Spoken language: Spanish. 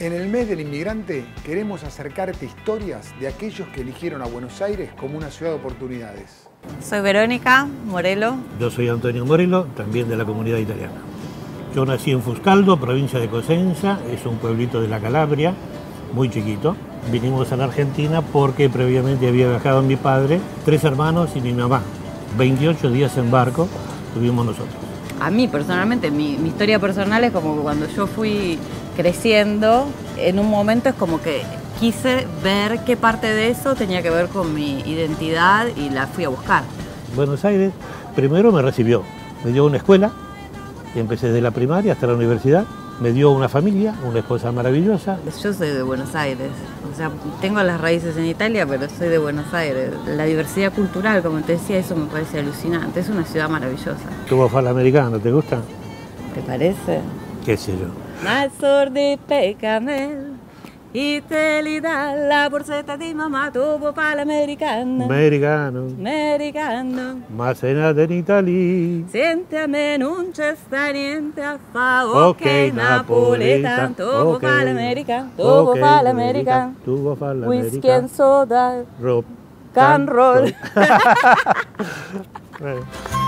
En el mes del inmigrante queremos acercarte historias de aquellos que eligieron a Buenos Aires como una ciudad de oportunidades. Soy Verónica Morelo. Yo soy Antonio Morelo, también de la comunidad italiana. Yo nací en Fuscaldo, provincia de Cosenza, es un pueblito de la Calabria, muy chiquito. Vinimos a la Argentina porque previamente había viajado mi padre, tres hermanos y mi mamá. 28 días en barco tuvimos nosotros. A mí personalmente, mi, mi historia personal es como que cuando yo fui creciendo, en un momento es como que quise ver qué parte de eso tenía que ver con mi identidad y la fui a buscar. Buenos Aires primero me recibió, me dio una escuela, y empecé desde la primaria hasta la universidad, me dio una familia, una esposa maravillosa. Yo soy de Buenos Aires, o sea, tengo las raíces en Italia, pero soy de Buenos Aires. La diversidad cultural, como te decía, eso me parece alucinante, es una ciudad maravillosa. Tuvo fala americano, ¿te gusta? ¿Te parece? ¿Qué sé yo? Sur de Pecamel y te li dà la borsetta di mamma tuvo para l'americana. Americano, Americano. ma sei nata in Italia. Senti a me non c'è sta niente a fa, ok, napoletano, tuvo ok. para l'americano, tuvo Ok, para l'americano. tuvo fa Whisky l'americano. and soda, Rock can roll.